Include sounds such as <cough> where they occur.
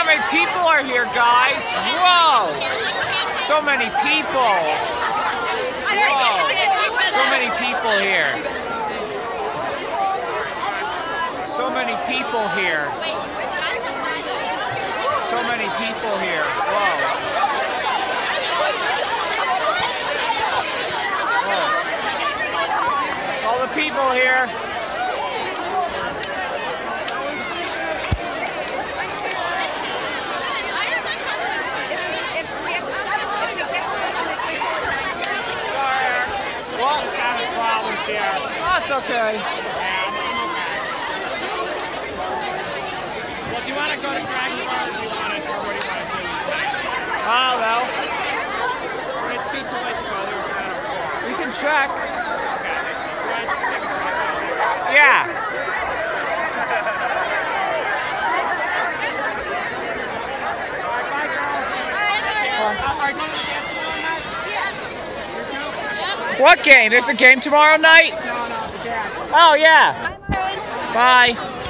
how many people are here, guys. Whoa. So many people. Whoa. So many people here. So many people here. So many people here. Whoa. Whoa. All the people here. Problems here. That's okay. Yeah, I'm, I'm okay. Well, do you want to go to Dragon Bar or do you want to, or what do you want to do? I don't know. It'd be too late to go there if not four. We can check. Okay. <laughs> Right, just take a drive. Yeah. All What game? There's a game tomorrow night? No, no, the. Oh, yeah. Bye.